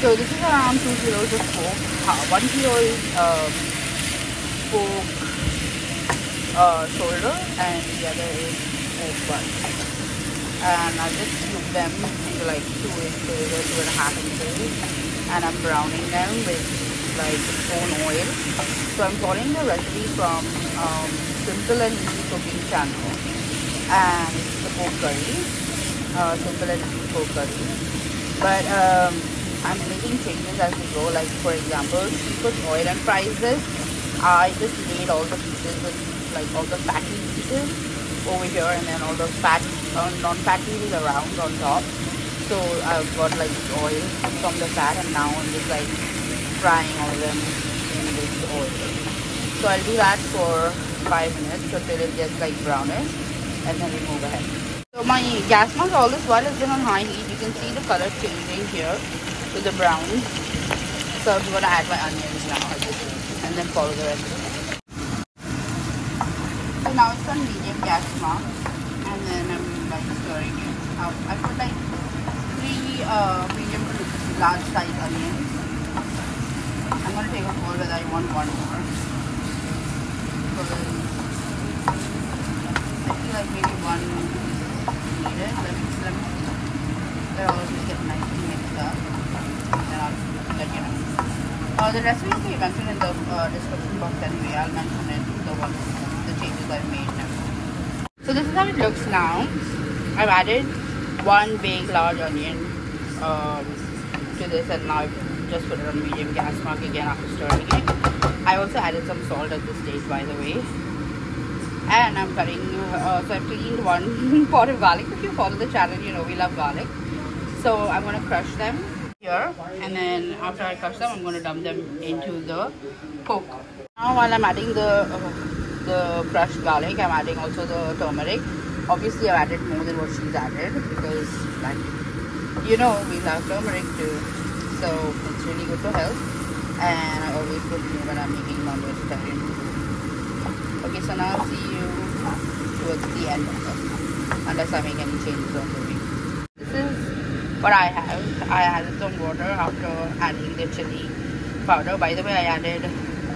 So this is around 2 kilos of pork. Uh, 1 kilo is um, pork uh, shoulder and the other is pork butt. And I just cook them into like 2 inches or 2 and a half inches. And I'm browning them with like own oil. So I'm following the recipe from um, Simple and Easy Cooking channel. And the pork curry. Uh, simple and Easy pork curry. But um, I'm making changes as we go. Like for example, she puts oil and this. I just made all the pieces with like all the fatty pieces over here and then all the fat, uh, non-fat pieces around on top. So I've got like oil from the fat and now I'm just like frying all them in this oil. So I'll do that for 5 minutes until it gets like brownish and then we move ahead. So my gas mark all this while has been on high heat. You can see the color changing here to the brown. So I'm going to add my onions now and then follow the rest So now it's on medium gas mark and then I'm like stirring it out. I put like three uh, medium to large size onions. I'm going to take a call whether I want one more. Because I feel like maybe one needed. Let me, let me, they're all just get nicely mixed up. The be mentioned in the uh, description box anyway. I'll mention it, the ones, the changes I've made. So this is how it looks now. I've added one big large onion um, to this and now I've just put it on medium gas mark again after stirring it. I also added some salt at this stage by the way. And I'm cutting, uh, so I've cleaned one pod of garlic. If you follow the channel, you know we love garlic. So I'm going to crush them here and then after I crush them I'm going to dump them into the coke. Now while I'm adding the uh, the crushed garlic I'm adding also the turmeric. Obviously I've added more than what she's added because like you know we love turmeric too so it's really good for health and I always put more when I'm making non-vegetarian Okay so now I'll see you towards the end it unless I make any changes on the way. What I have. I added some water after adding the chili powder. By the way, I added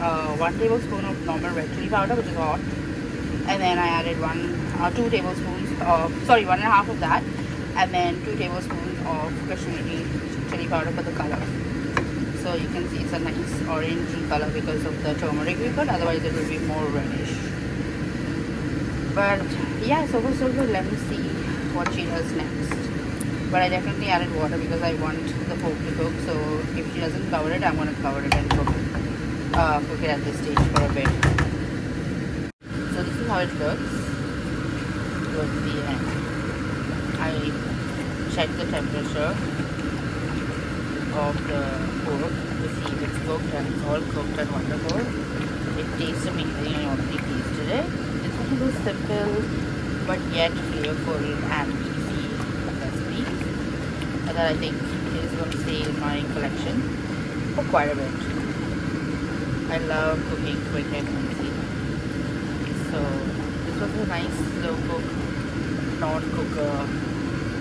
uh, one tablespoon of normal red chili powder, which is hot, and then I added one, uh, two tablespoons of sorry, one and a half of that, and then two tablespoons of Kashmiri chili powder for the color. So you can see it's a nice orangey color because of the turmeric we put. Otherwise, it will be more reddish. But yeah, so so good. Let me see what she does next but I definitely added water because I want the pork to cook so if she doesn't cover it I'm going to cover it and cook, uh, cook it at this stage for a bit. So this is how it looks towards the end. I check the temperature of the pork to see if it's cooked and it's all cooked and wonderful. It tastes amazing I already tasted it. It's one of those simple but yet flavorful and that I think is going to stay in my collection for quite a bit. I love cooking quick and easy. So this was a nice slow cook, non-cooker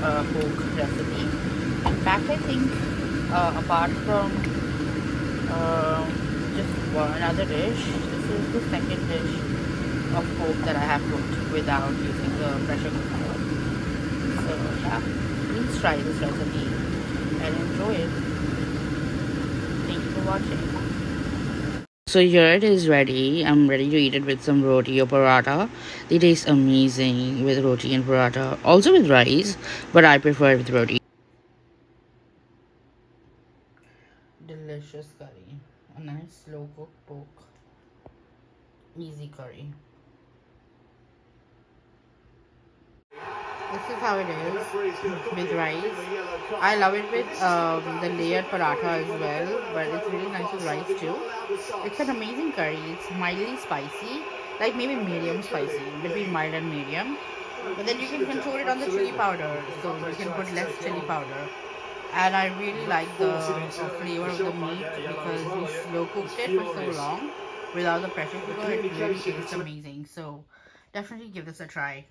uh, pork recipe. In fact, I think uh, apart from uh, just one other dish, this is the second dish of pork that I have cooked without using the pressure cooker. So yeah please try this recipe and enjoy it. Thank you for watching. So here it is ready. I'm ready to eat it with some roti or paratha. They taste amazing with roti and paratha. Also with rice, but I prefer it with roti. Delicious curry. A nice slow cooked pork. Easy curry. This is how it is with rice. I love it with um, the layered paratha as well, but it's really nice with rice too. It's an amazing curry. It's mildly spicy, like maybe medium spicy, between mild and medium. But then you can control it on the chili powder, so you can put less chili powder. And I really like the flavor of the meat because we slow cooked it for so long without the pressure cooker. It really tastes amazing. So definitely give this a try.